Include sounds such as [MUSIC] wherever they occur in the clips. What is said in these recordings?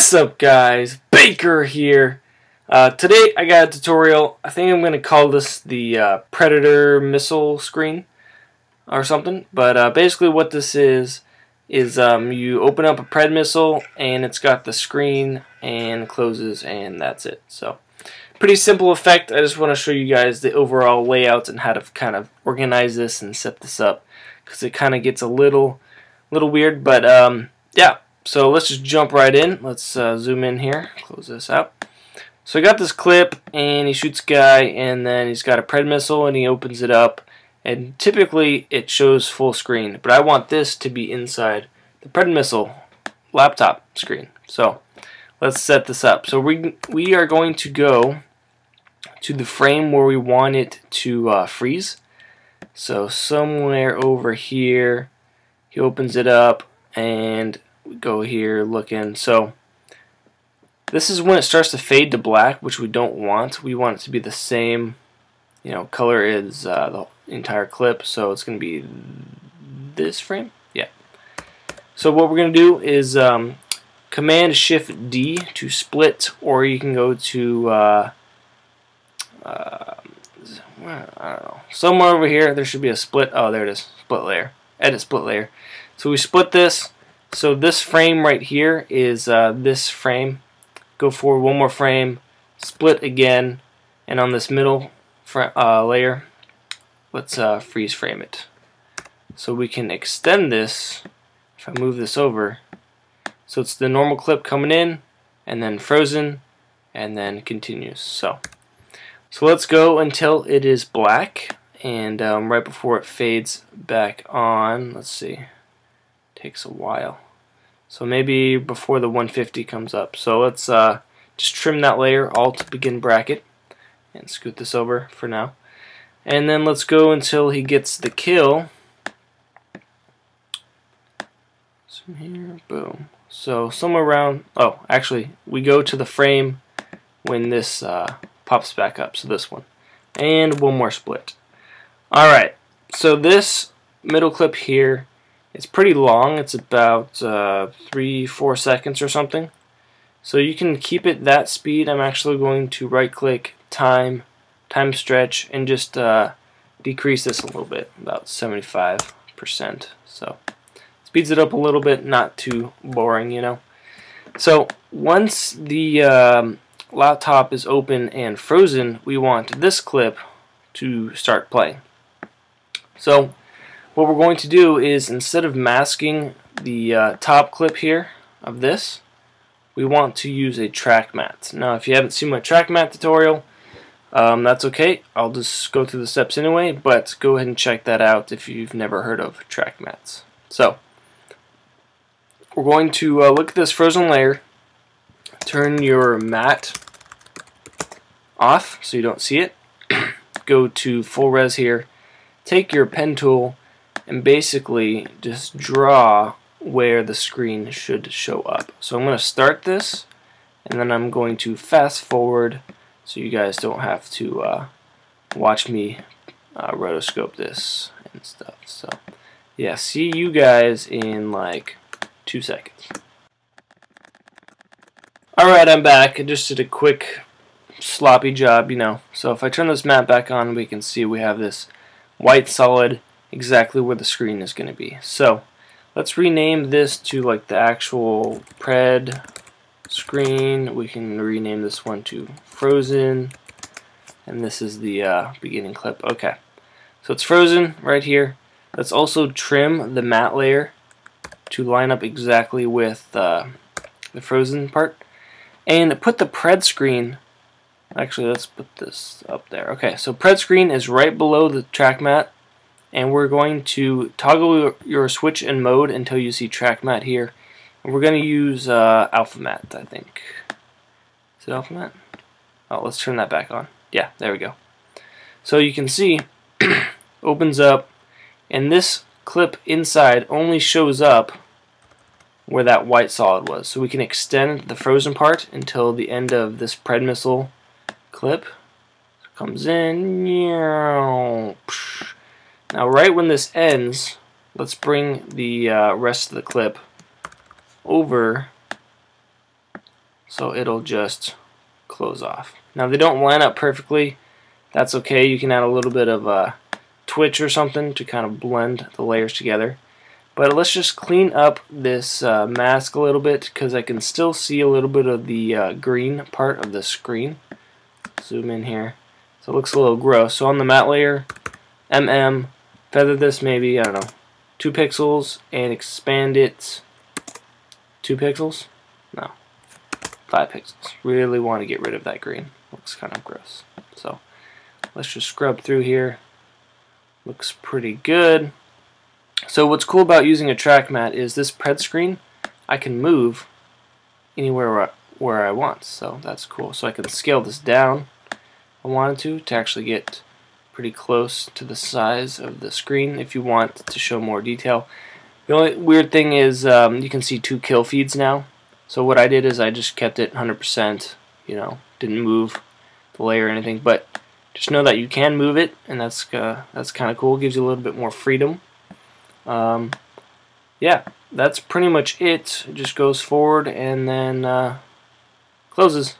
What's up guys? Baker here. Uh, today I got a tutorial. I think I'm going to call this the uh, Predator missile screen or something. But uh, basically what this is is um, you open up a Pred missile and it's got the screen and closes and that's it. So pretty simple effect. I just want to show you guys the overall layout and how to kind of organize this and set this up because it kind of gets a little little weird. But um, yeah. So let's just jump right in. Let's uh, zoom in here, close this out. So I got this clip, and he shoots guy, and then he's got a pred missile, and he opens it up, and typically it shows full screen, but I want this to be inside the pred missile laptop screen. So let's set this up. So we we are going to go to the frame where we want it to uh, freeze. So somewhere over here, he opens it up, and go here looking. So this is when it starts to fade to black, which we don't want. We want it to be the same, you know, color is uh, the entire clip. So it's going to be this frame. Yeah. So what we're going to do is um, Command Shift D to split, or you can go to uh, uh, I don't know somewhere over here. There should be a split. Oh, there it is. Split layer. Edit split layer. So we split this so this frame right here is uh, this frame. Go forward one more frame, split again, and on this middle uh, layer, let's uh, freeze frame it. So we can extend this, if I move this over, so it's the normal clip coming in, and then frozen, and then continues. So, so let's go until it is black, and um, right before it fades back on, let's see takes a while. So maybe before the 150 comes up. So let's uh, just trim that layer, Alt begin bracket, and scoot this over for now. And then let's go until he gets the kill. So here, boom. So somewhere around, oh, actually, we go to the frame when this uh, pops back up, so this one. And one more split. Alright, so this middle clip here it's pretty long. It's about uh, three, four seconds or something. So you can keep it that speed. I'm actually going to right click time, time stretch, and just uh, decrease this a little bit, about 75%. So speeds it up a little bit, not too boring, you know. So once the um, laptop is open and frozen, we want this clip to start playing. So what we're going to do is instead of masking the uh, top clip here of this, we want to use a track matte. Now if you haven't seen my track matte tutorial, um, that's okay. I'll just go through the steps anyway, but go ahead and check that out if you've never heard of track mattes. So, we're going to uh, look at this frozen layer, turn your matte off so you don't see it, [CLEARS THROAT] go to full res here, take your pen tool and basically just draw where the screen should show up. So I'm going to start this and then I'm going to fast forward so you guys don't have to uh, watch me uh, rotoscope this and stuff. So yeah, see you guys in like two seconds. Alright, I'm back. I just did a quick sloppy job, you know. So if I turn this map back on, we can see we have this white solid exactly where the screen is going to be. So let's rename this to like the actual pred screen. We can rename this one to frozen and this is the uh, beginning clip. Okay, so it's frozen right here. Let's also trim the matte layer to line up exactly with uh, the frozen part and put the pred screen actually let's put this up there okay so pred screen is right below the track matte and we're going to toggle your switch and mode until you see track matte here. And we're going to use uh, alpha matte I think. Is it alpha matte oh let's turn that back on. Yeah there we go. So you can see [CLEARS THROAT] opens up and this clip inside only shows up where that white solid was. So we can extend the frozen part until the end of this pred missile clip. Comes in now right when this ends, let's bring the uh, rest of the clip over so it'll just close off. Now they don't line up perfectly. That's okay. You can add a little bit of a twitch or something to kind of blend the layers together. But let's just clean up this uh, mask a little bit because I can still see a little bit of the uh, green part of the screen. Zoom in here. So it looks a little gross. So on the matte layer, MM, feather this maybe, I don't know, 2 pixels and expand it 2 pixels? No, 5 pixels. Really want to get rid of that green. Looks kind of gross. So let's just scrub through here. Looks pretty good. So what's cool about using a track matte is this pred screen I can move anywhere where I, where I want. So that's cool. So I can scale this down I wanted to to actually get pretty close to the size of the screen if you want to show more detail. The only weird thing is um, you can see two kill feeds now. So what I did is I just kept it 100%, you know, didn't move the layer or anything, but just know that you can move it, and that's uh, that's kind of cool. Gives you a little bit more freedom. Um, yeah, that's pretty much it. It just goes forward and then uh, closes.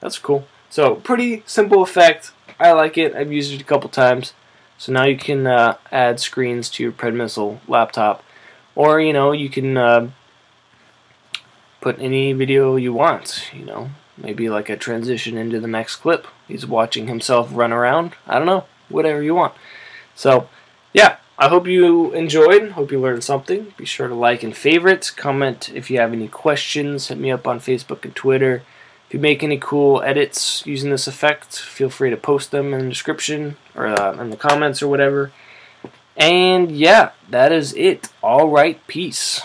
That's cool. So pretty simple effect. I like it. I've used it a couple times. So now you can uh, add screens to your Pred Missile laptop, or you know you can uh, put any video you want. You know, maybe like a transition into the next clip. He's watching himself run around. I don't know, whatever you want. So yeah, I hope you enjoyed. Hope you learned something. Be sure to like and favorite. Comment if you have any questions. Hit me up on Facebook and Twitter. If you make any cool edits using this effect, feel free to post them in the description or uh, in the comments or whatever. And yeah, that is it. All right, peace.